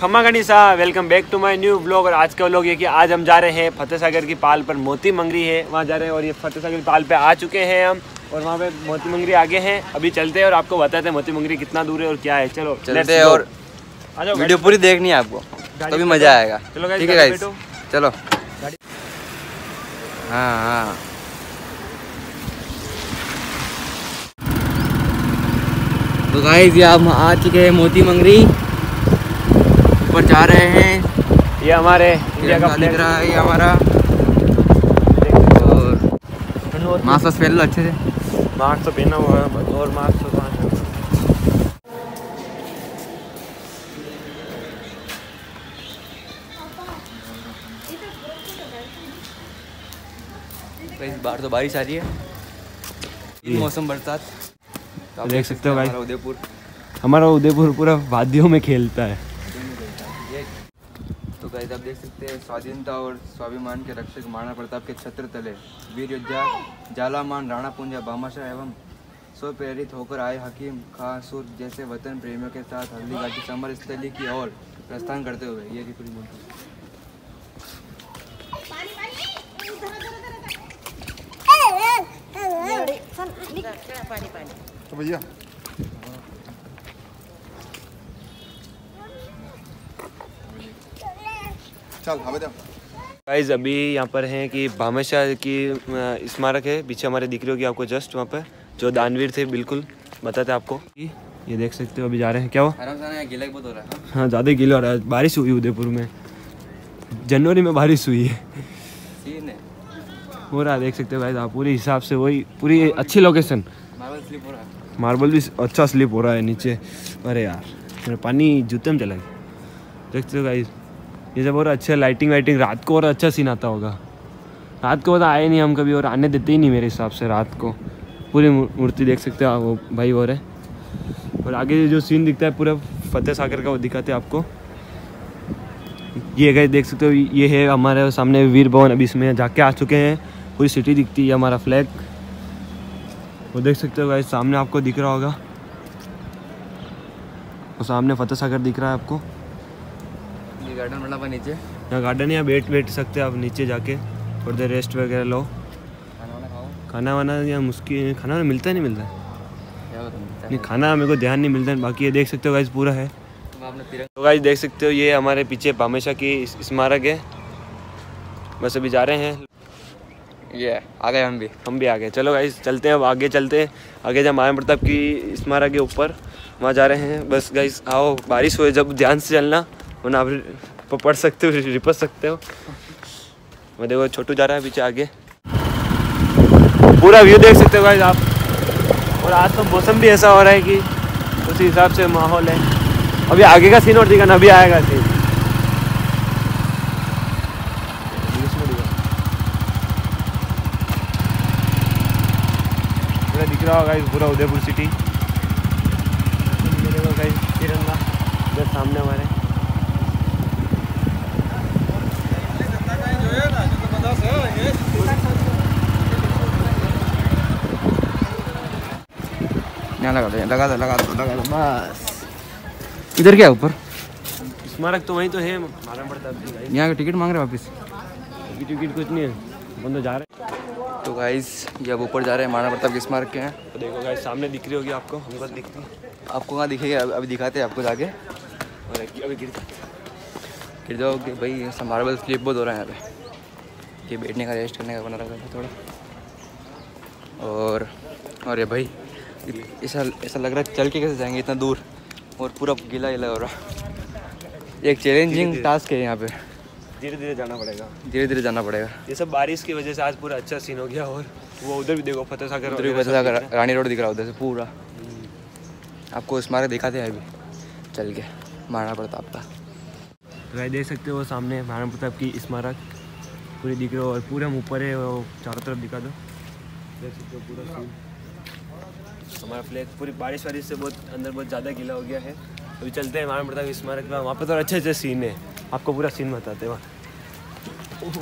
खम्मा गणिसा welcome back to my new blog और आज का व्लॉग ये कि आज हम जा रहे हैं फतेह सागर की पाल पर मोती मंगरी है। वहाँ जा रहे हैं और ये फतेह सागर की पाल पे आ चुके हैं हम। और वहाँ पे मोती मंगरी आगे हैं। अभी चलते हैं और आपको बताते हैं मोती मंगरी कितना दूर है और क्या है। चलो चलते हैं और आ जाओ वीडियो पूरी देखनी है आपको। तभी मज़ा आएगा। चलो ठीक है। चलो। हाँ हाँ। तो गाइस ये हम आ चुके हैं मोती मंगरी। ऊपर जा रहे हैं। ये हमारे इंडिया का दिख रहा है। ये हमारा। और मास्क वास्क पहन लो अच्छे से। मास्क तो पहना हुआ है और मास्क तो तो इस बार तो बारिश आ रही है। मौसम बरसात। तो आप देख सकते हो। हमारा उदयपुर। हमारा उदयपुर पूरा वादियों में खेलता है। गाइस आप देख सकते हैं स्वाधीनता और स्वाभिमान के रक्षक महाराणा प्रताप के छत्र तले वीर योद्धा जालामान राणा पुंजा बामाशाह एवं स्व प्रेरित होकर आए हकीम खां सुर जैसे वतन प्रेमियों के साथ हल्दी घाटी समर स्थली की ओर प्रस्थान करते हुए ये भी पूरी बोलते हैं। तो भैया चल हमें दे गाइज़ अभी यहाँ पर हैं कि भामाशाह की स्मारक है। पीछे हमारे दिख रही होगी आपको जस्ट वहाँ पर जो दानवीर थे बिल्कुल बताते आपको। ये देख सकते हो अभी जा रहे हैं। क्या गिला बहुत हो रहा है। हाँ ज़्यादा गीला हो रहा है। बारिश हुई उदयपुर में। जनवरी में बारिश हुई है। है। हो रहा है देख सकते हो भाई आप पूरे हिसाब से वही पूरी अच्छी लोकेशन मार्बल स्लिप हो रहा है। मार्बल भी अच्छा स्लिप हो रहा है नीचे। अरे यार मेरा पानी जूते में चला गया। देखते हो गाइस ये सब और अच्छा लाइटिंग वाइटिंग, रात को और अच्छा सीन आता होगा। रात को तो आए नहीं हम कभी और आने देते ही नहीं मेरे हिसाब से रात को। पूरी मूर्ति देख सकते हो, वो भाई और है। और आगे जो सीन दिखता है, पूरा फतेह सागर का वो दिखाते हैं आपको। ये गए देख सकते हो, ये है हमारे सामने वीर भवन अभी इसमें जाके आ चुके हैं, पूरी सिटी दिखती है हमारा फ्लैग वो देख सकते हो गाइस सामने आपको दिख रहा होगा। और सामने फतेह सागर दिख रहा है आपको। ये गार्डन बना हुआ नीचे। यहाँ गार्डन यहाँ बैठ बैठ सकते हैं आप नीचे जाके। थोड़ी देर रेस्ट वगैरह लो। खाना वाना खाओ। खाना वाना यहाँ मुश्किल खाना वाना मिलता है नहीं मिलता है? नहीं खाना मेरे को ध्यान नहीं मिलता है बाकी ये देख सकते हो गाइस पूरा है। तो गाइस देख सकते हो ये हमारे पीछे बामेशा की स्मारक है। बस अभी जा रहे हैं। ये आ गए हम भी हम भी आगे चलो गाइज़ चलते हैं अब आगे चलते हैं। आगे जब महाराणा प्रताप की स्मारक के ऊपर वहाँ जा रहे हैं। बस गाइस आओ बारिश हुए जब ध्यान से चलना। वरना आप पढ़ सकते हो रिपस सकते हो। मैं देखो, छोटू जा रहा है पीछे आगे। पूरा व्यू देख सकते हो गाइस आप। और आज तो मौसम भी ऐसा हो रहा है कि उसी हिसाब से माहौल है। अभी आगे का सीन और दिखाना अभी आएगा सीन दिख रहा होगा पूरा उदयपुर सिटी तिरंगा। सामने हमारे। यहाँ लगा दो लगा दो लगा दो लगा दो बस। इधर क्या है ऊपर? स्मारक तो वहीं तो है प्रताप की यहाँ का टिकट मांग रहे वापस? टिकट कुछ नहीं है तो जा रहे हैं। तो गाइस ये अब ऊपर जा रहे हैं महाराणा प्रताप के स्मारक के। हैं तो देखो गाइस सामने दिख रही होगी आपको हमको दिखती है। आपको कहाँ दिखेगा? अभी- दिखाते हैं आपको जाके। और अभी- गिरता गिर जाओगे भाई ये मार्बल स्लिप बहुत हो रहा है यहाँ पे। ये बैठने का रेस्ट करने का बना रखा था थोड़ा। और और ये भाई ऐसा ऐसा लग रहा है चल के कैसे जाएँगे इतना दूर? और पूरा गीला गीला हो रहा एक चैलेंजिंग टास्क है यहाँ पे। धीरे धीरे जाना पड़ेगा। धीरे धीरे जाना पड़ेगा। ये सब बारिश की वजह से आज पूरा अच्छा सीन हो गया और वो उधर भी देखो फतेह सागर उधर भी दिख रहा रानी रोड दिख रहा है उधर से पूरा। आपको स्मारक दिखाते हैं अभी। चल के महाराणा प्रताप का। गाइस देख सकते हो सामने महाराणा प्रताप की स्मारक। पूरी दिख रही हो और पूरे हम ऊपर है चारों तरफ़ दिखा दो। देख सकते हो पूरा सीन हमारा फ्लैग पूरी बारिश वारिश से बहुत अंदर बहुत ज़्यादा गीला हो गया है। अभी चलते हैं महाराणा प्रताप स्मारक पे वहाँ पर तो अच्छे अच्छे सीन है। आपको पूरा सीन बताते हैं वहाँ।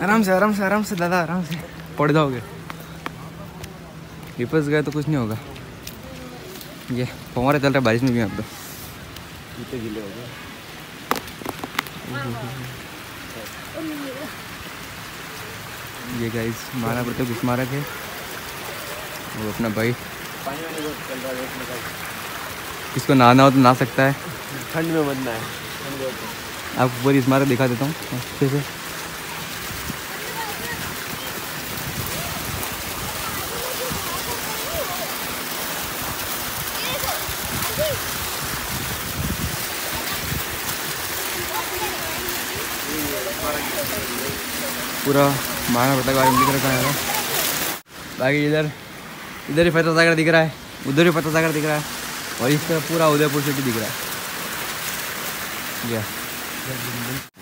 आराम से आराम से आराम से दादा आराम से। पड़ जाओगे। विपस गए तो कुछ नहीं होगा। ये फुहारे चल रहा है बारिश में भी यहाँ पे। जूते गीले हो गए। ये गाइस महाराणा प्रताप स्मारक है। वो अपना भाई इसको नहाना हो तो नहा सकता है। ठंड में बनना है। आपको पूरी स्मारक दिखा देता हूँ। अच्छे से। पूरा महाराणा प्रताप दिख रखा है। बाकी इधर इधर ही फतेह सागर दिख रहा है, उधर भी फतेह सागर दिख रहा है और इस तरफ़ पूरा उदयपुर सिटी दिख रहा है। Yeah.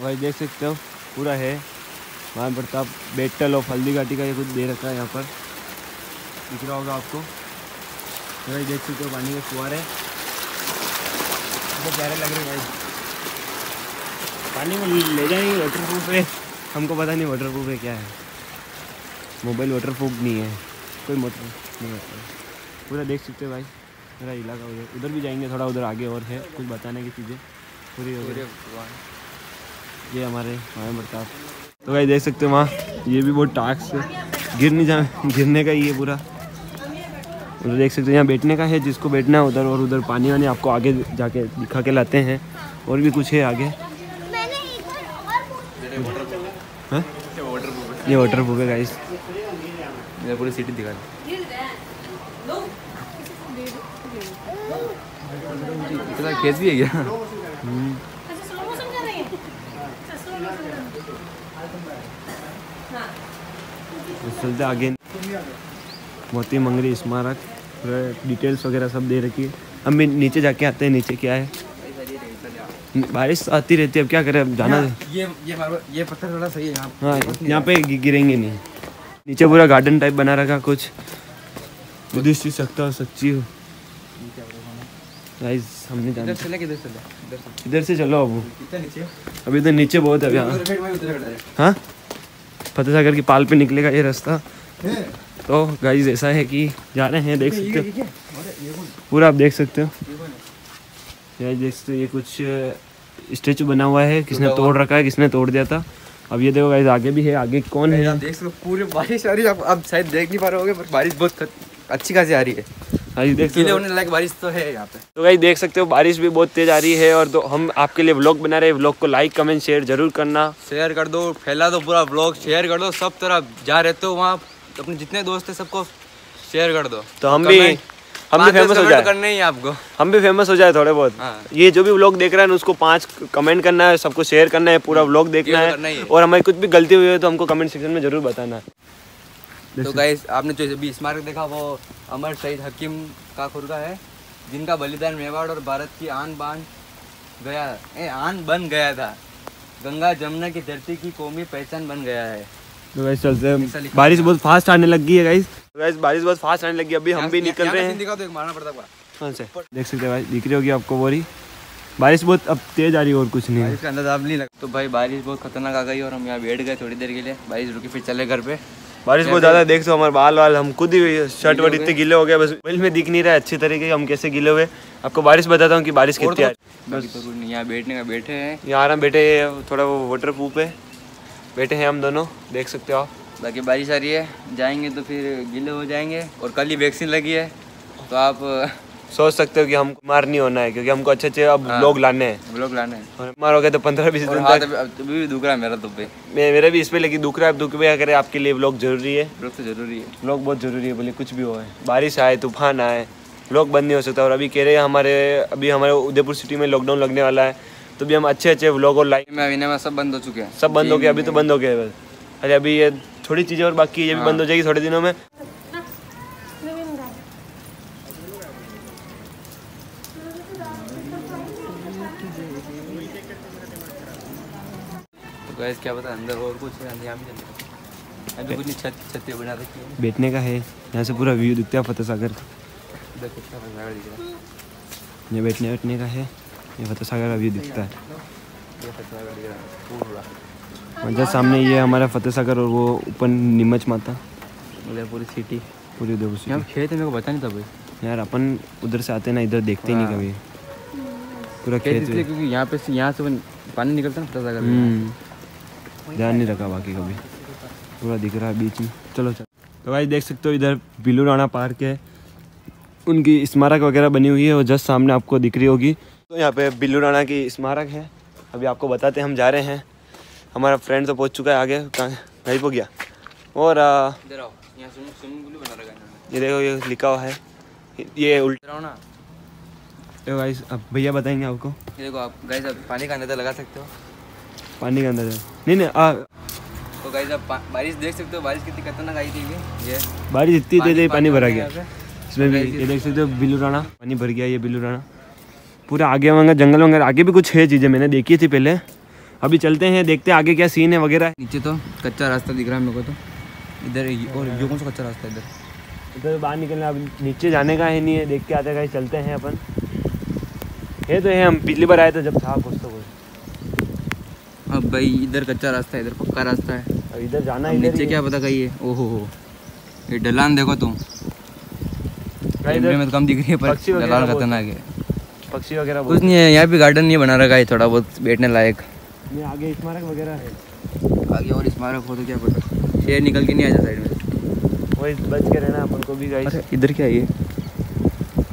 भाई देख सकते हो, पूरा है। वहाँ प्रताप बेटल और हल्दी घाटी का ये कुछ दे रखा है यहाँ पर। दिख रहा होगा आपको। तो भाई देख सकते हो, पानी के फुहारे बहुत प्यारे लग रहे भाई। पानी में ले जाएँगे वाटर प्रूफ है। हमको पता नहीं वाटर प्रूफ है क्या है। मोबाइल वाटर प्रूफ नहीं है। कोई मोटर नहीं होता पूरा देख सकते हो भाई। मेरा इलाका उधर उधर भी जाएँगे थोड़ा उधर आगे और है। कुछ बताने की चीज़ें। पूरी हो ये हमारे महाराणा प्रताप तो भाई देख सकते हो वहाँ। ये भी बहुत टास्क है। गिर नहीं जा गिरने का ही है पूरा। उधर देख सकते हो यहाँ बैठने का है। जिसको बैठना है उधर और उधर पानी वानी आपको आगे जाके दिखा के लाते हैं। और भी कुछ है आगे हाँ? ये वाटर प्रूफ है गाइस इधर पूरी सिटी दिखा दी। इतना खेत भी है क्या? है कर तो चलते आगे। मोती मंगरी स्मारक डिटेल्स वगैरह सब दे रखी है। हम भी नीचे जाके आते हैं नीचे क्या है? बारिश आती रहती है अब क्या करें अब जाना ये ये मार्बल ये पत्थर थोड़ा सही है यहाँ हाँ यहाँ पे गिरेंगे नहीं। नीचे पूरा गार्डन टाइप बना रखा कुछ। बुद्धिस्ट सकता हो सच्ची हो। गाइस हमने इधर जाना चले किधर चले इधर से। चलो अब। अभी तो नीचे बहुत है अभी हाँ है हाँ? फतेह सागर की पाल पे निकलेगा ये रास्ता। तो गाइस ऐसा है कि जा रहे हैं देख सकते हो। ये ये पूरा आप देख सकते हो। ये है? ये देख सकते हो ये कुछ स्टेचू बना हुआ है किसने तोड़ रखा है किसने तोड़ दिया था। अब ये देखो गाइस आगे भी है आगे कौन है? आप देख सकते हो पूरे बारिश आ रही है। आप आप शायद देख नहीं पा रहे होगे पर बारिश बहुत अच्छी खासी आ रही है। देख सकते हो। होने लायक बारिश तो है यहाँ पे। तो गाइस देख सकते हो बारिश भी बहुत तेज आ रही है और तो हम आपके लिए व्लॉग बना रहे हैं। व्लॉग को लाइक कमेंट शेयर ज़रूर करना। शेयर कर दो फैला दो पूरा ब्लॉग शेयर कर दो। सब तरफ़ जा रहते हो वहाँ अपने जितने दोस्त है सबको शेयर कर दो। तो हम भी हम भी फ़ेमस हो जाए। करने ही आपको। हम भी फ़ेमस हो जाए थोड़े बहुत। हाँ। ये जो भी व्लॉग देख रहा है उसको पाँच कमेंट करना है सबको शेयर करना है पूरा व्लॉग देखना तो ही। है है। और हमारी कुछ भी गलती हुई है तो हमको कमेंट सेक्शन में ज़रूर बताना तो गाइस आपने जो अभी स्मारक देखा वो अमर शहीद हकीम का खुरगा है जिनका बलिदान मेवाड़ और भारत की आन बान गया ए, आन बन गया था। गंगा जमुना की धरती की कौमी पहचान बन गया है। तो गाइस चलते हैं। बारिश बहुत फास्ट आने लगी है गाइस तो गाइस बारिश बहुत फास्ट आने लगी है। अभी हम भी निकल रहे हैं। scene दिखाओ एक महाराणा प्रताप का कहाँ से देख सकते हैं भाई दिख रही होगी आपको बोरी। बारिश बहुत अब तेज आ रही है और कुछ नहीं। है बारिश का अंदाज़ा नहीं लगा तो भाई बारिश बहुत खतरनाक आ गई और हम यहाँ बैठ गए थोड़ी देर के लिए। बारिश रुकी फिर चले घर पे। बारिश बहुत ज़्यादा देख सो हमारे बाल वाल हम खुद ही शर्ट वर्ट इतने गीले हो गए बस मोबाइल में दिख नहीं रहा है अच्छी तरीके हम कैसे गीले हुए। आपको बारिश बताता हूँ कि बारिश कितनी आ तो- रही बाकी तो यहाँ बैठने का बैठे हैं। यहाँ आराम बैठे थोड़ा वो वाटर प्रूफ है। बैठे हैं हम दोनों देख सकते हो आप। बाकी बारिश आ रही है जाएँगे तो फिर गीले हो जाएँगे और कल ही वैक्सीन लगी है तो आप सोच सकते हो कि हमको मार नहीं होना है क्योंकि हमको अच्छे अच्छे अब हाँ। लोग लाने हैं। लोग लाने हैं। और बीमार हो गए तो पंद्रह बीस दिन तक। अभी भी दुख रहा है मेरा तो मे- मेरा भी इस पे लेकिन दुख रहा है दुख भी करे आपके लिए व्लॉग ज़रूरी है। लोग तो ज़रूरी है। व्लॉग बहुत ज़रूरी है बोले कुछ भी हो बारिश आए तूफ़ान आए व्लॉग बंद नहीं हो सकता। और अभी कह रहे हैं हमारे अभी हमारे उदयपुर सिटी में लॉकडाउन लगने वाला है। तो भी हम अच्छे अच्छे व्लॉग और लाइव में सब बंद हो चुके हैं। सब बंद हो गए अभी तो बंद हो गए अरे अभी ये थोड़ी चीज़ें और बाकी ये भी बंद हो जाएगी थोड़े दिनों में। तो गैस क्या पता अंदर और कुछ है यहाँ भी अभी कुछ नहीं छत छत पे बना रखी है। बैठने का है यहाँ से पूरा व्यू दिखता है फतेह सागर। का है बैठने बैठने का है। ये फतेह सागर का व्यू दिखता है जस्ट सामने ये हमारा फतेह सागर और वो ऊपर नीमच माता पूरी सिटी पूरी उदयपुर सिटी खेत है मेरे को पता नहीं था भाई यार अपन उधर से आते ना इधर देखते ही नहीं। कभी पूरा खेत क्योंकि यहाँ पे यहाँ से पानी निकलता ना कर हम्म ध्यान नहीं रखा बाकी कभी पूरा दिख रहा है बीच में चलो चलो तो भाई देख सकते हो इधर बिलू राणा पार्क है। उनकी स्मारक वगैरह बनी हुई है और जस्ट सामने आपको दिख रही होगी। तो यहाँ पे बिल्लू राणा की स्मारक है। अभी आपको बताते हैं हम जा रहे हैं। हमारा फ्रेंड तो पहुँच चुका है आगे। कहाँ पर गया। और आ, है ये देखो ये लिखा हुआ है। ये उल्टा ना। देखो गाइस अब भैया बताएँगे आपको। ये देखो आप गाइस आप पानी का अंदाज़ा लगा सकते हो। पानी का अंदर नहीं नहीं आ, तो गाइस आप बारिश देख सकते हो। बारिश कितनी खतरनाक आई थी ये। बारिश इतनी तेज है पानी भरा भर गया। इसमें भी ये देख सकते हो बिल्लू राणा। पानी भर गया ये बिल्लू राणा। पूरा आगे वगैरह जंगल वगैरह आगे भी कुछ है चीज़ें मैंने देखी थी पहले। अभी चलते हैं देखते हैं आगे क्या सीन है वगैरह। नीचे तो कच्चा रास्ता दिख रहा है मेरे को तो। इधर और ये कौन सा कच्चा रास्ता है इधर? इधर बाहर निकलना अब नीचे जाने का है नहीं है देख के आते कहीं चलते हैं अपन। ये तो है हम पिछली बार आए थे जब था कुछ तो कुछ। अब भाई इधर कच्चा रास्ता है इधर पक्का रास्ता है। अब इधर जाना इधर नीचे क्या पता कही है। ओहो हो। ये ढलान देखो तुम। है। कम दिख रही है पर ढलान खतरनाक है। पक्षी वगैरह कुछ नहीं है यहाँ पे गार्डन नहीं बना रखा है थोड़ा बहुत बैठने लायक। आगे स्मारक वगैरह है। आगे और स्मारक हो तो क्या पता। शेर निकल के नहीं आ साइड में वही बच के रहना अपन को भी गाइस इधर क्या है ये?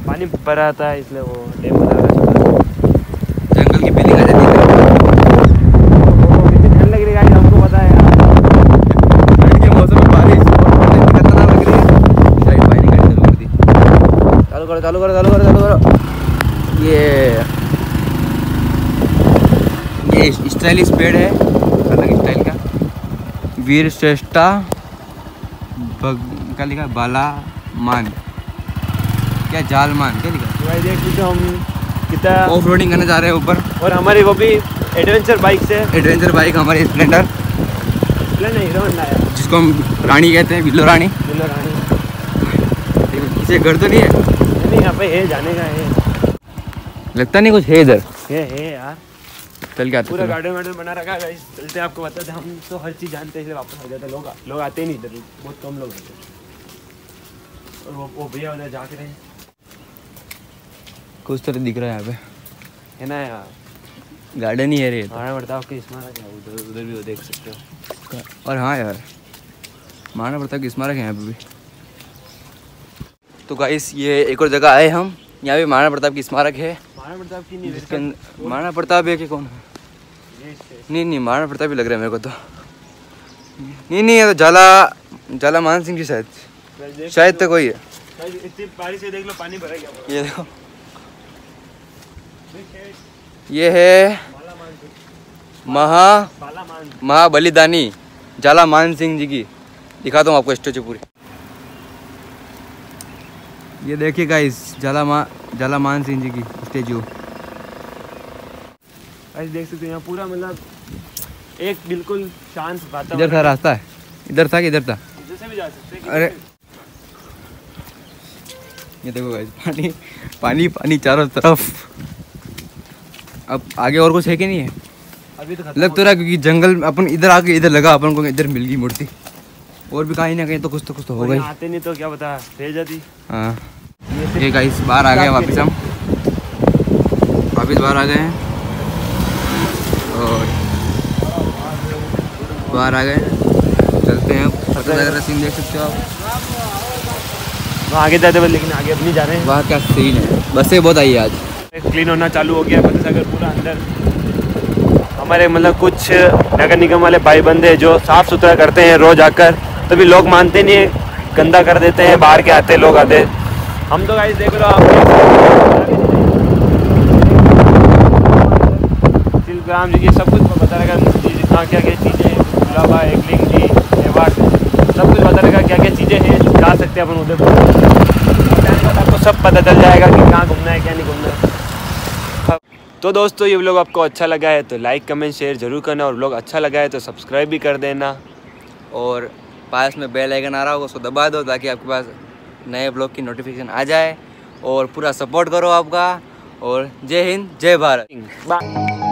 पानी भरा आता है इसलिए वो डैम बना रहा जंगल की बिल्डिंग आ जाती है। चालू करो चालू करो चालू करो चालू करो। ये ये स्टाइलिश पेड़ है अलग स्टाइल का। वीर श्रेष्ठा क्या लिखा बाला मान क्या जालमान क्या लिखा भाई देख लीजिए हम कितना ऑफ़ रोडिंग करने जा रहे हैं ऊपर। और हमारी वो भी एडवेंचर बाइक से। एडवेंचर बाइक हमारी स्प्लेंडर नहीं जिसको हम रानी कहते हैं बिल्लो रानी। बिल्लो रानी। इसे घर तो नहीं है? नहीं यहाँ पे है जाने का है। लगता नहीं कुछ है इधर। है है यार। चल के आते पूरा गार्डन वार्डन बना रखा है चलते आपको बताते हम तो हर चीज़ जानते हैं इसलिए वापस आ जाते हैं। लोग लोग आते ही नहीं इधर बहुत कम लोग आते और वो वो भैया उधर जा रहे। हैं कुछ तो दिख रहा है यहाँ पे। है ना यार। गार्डन ही है रे तो। हमारा स्मारक है? उधर उधर भी वो देख सकते हो। और हाँ यार महाराणा प्रताप की स्मारक है यहाँ पे भी। तो गाइस ये एक और जगह आए हम। यहाँ पे महाराणा प्रताप की स्मारक है। महाराणा प्रताप की नहीं जिसके अंदर महाराणा प्रताप है कि कौन है? नहीं नहीं महाराणा प्रताप ही लग रहा है मेरे को तो। नहीं नहीं ये तो झाला झाला मान सिंह जी शायद। शायद तो कोई है। इतनी बारिश से देख लो पानी भरा ये देखो। ये है महा महाबलिदानी झाला मान सिंह जी की। दिखाता हूँ आपको स्टेचू पूरी। ये देखिए गाइस झाला मा झाला मान सिंह जी की स्टेचू ऐसे देख सकते हो यहाँ पूरा मतलब एक बिल्कुल शांत इधर था रास्ता है। इधर था कि इधर था? इधर से भी जा सकते हैं अरे। ये देखो गाइस पानी पानी पानी चारों तरफ़। अब आगे और कुछ है कि नहीं है? अभी तो लग तो रहा क्योंकि जंगल अपन इधर आके इधर लगा अपन को इधर मिल गई मूर्ति। और भी कहीं ना कहीं तो कुछ तो कुछ तो हो होगा ही। आते नहीं तो क्या बता रह जाती। हाँ। ये गाइस बाहर आ गए हैं वापस हम। वापस बाहर आ गए हैं। और बाहर आ गए चलते हैं। लग सीन देख सकते हो आप। आगे जाते हुए लेकिन आगे अब नहीं जा रहे हैं। वहाँ क्या सीन है? बसें बहुत आई है आज। क्लीन होना चालू हो गया है फतेहसागर पूरा अंदर। हमारे मतलब कुछ नगर निगम वाले भाई बंदे जो साफ़ सुथरा करते हैं रोज आकर। तभी लोग मानते नहीं है गंदा कर देते हैं बाहर के आते लोग आते हम तो गाइस देख रहे हो आप शिल्पग्राम जी की सब कुछ बता रहेगा कहाँ क्या क्या चीज़ें गुलाबा एकलिंग जी मेवाड़ सब कुछ बता रहेगा क्या क्या चीज़ें हैं, जा सकते हैं अपन के आपको सब पता चल जाएगा कि कहाँ घूमना है, क्या नहीं घूमना है। तो दोस्तों, ये व्लॉग आपको अच्छा लगा है तो लाइक कमेंट शेयर ज़रूर करना और व्लॉग अच्छा लगा है तो सब्सक्राइब भी कर देना। और पास में बेल आइकन आ रहा होगा, उसको दबा दो ताकि आपके पास नए ब्लॉग की नोटिफिकेशन आ जाए और पूरा सपोर्ट करो आपका और जय हिंद, जय भारत।